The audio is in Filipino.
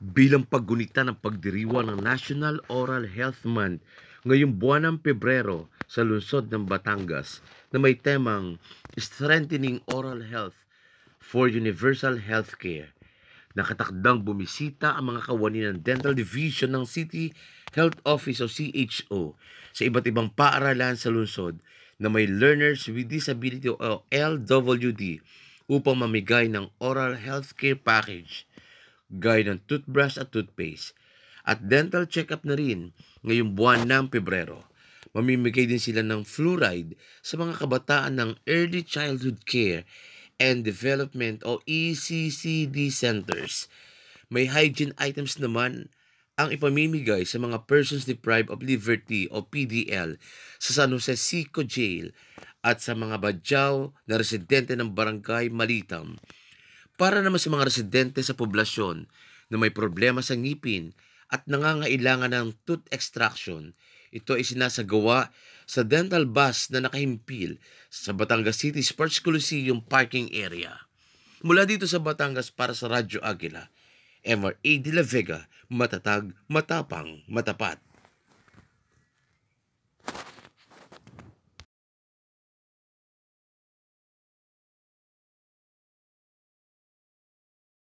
bilang paggunita ng pagdiriwang ng National Oral Health Month ngayong buwan ng Pebrero sa lungsod ng Batangas na may temang Strengthening Oral Health for Universal Healthcare. Nakatakdang bumisita ang mga kawani ng Dental Division ng City Health Office o CHO sa iba't ibang paaralan sa lungsod na may Learners with Disability o LWD upang mamigay ng oral healthcare package gaya ng toothbrush at toothpaste, at dental check-up na rin ngayong buwan ng Pebrero. Mamimigay din sila ng fluoride sa mga kabataan ng Early Childhood Care and Development o ECCD centers. May hygiene items naman ang ipamimigay sa mga persons deprived of liberty o PDL sa San Jose Sico Jail at sa mga badyaw na residente ng barangay Malitam para naman sa mga residente sa poblasyon na may problema sa ngipin at nangangailangan ng tooth extraction, ito ay sinasagawa sa dental bus na nakahimpil sa Batangas City Sports Coliseum parking area. Mula dito sa Batangas para sa Radyo Agila, MRA de la Vega, matatag, matapang, matapat.